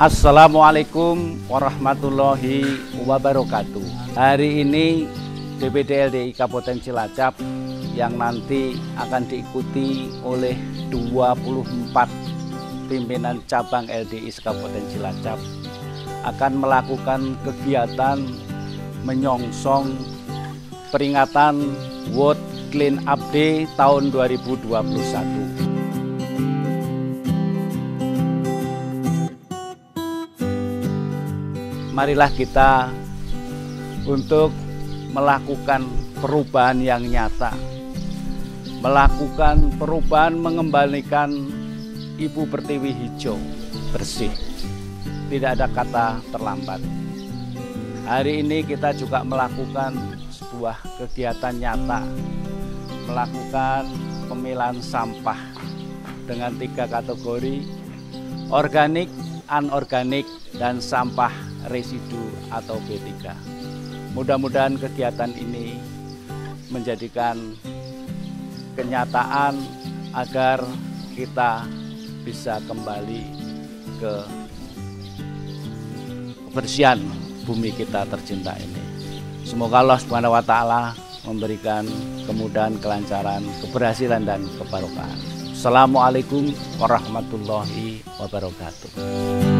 Assalamualaikum warahmatullahi wabarakatuh. Hari ini DPD LDI Kabupaten Cilacap yang nanti akan diikuti oleh 24 pimpinan cabang LDI Kabupaten Cilacap akan melakukan kegiatan menyongsong peringatan World Clean Up Day tahun 2021. Marilah kita untuk melakukan perubahan yang nyata, melakukan perubahan mengembalikan Ibu Pertiwi hijau bersih. Tidak ada kata terlambat. Hari ini kita juga melakukan sebuah kegiatan nyata, melakukan pemilahan sampah dengan tiga kategori, organik, anorganik, dan sampah residu atau B3. Mudah-mudahan kegiatan ini menjadikan kenyataan agar kita bisa kembali ke kebersihan bumi kita tercinta ini. Semoga Allah Subhanahu wa taala memberikan kemudahan, kelancaran, keberhasilan dan kebarokahan. Assalamualaikum warahmatullahi wabarakatuh.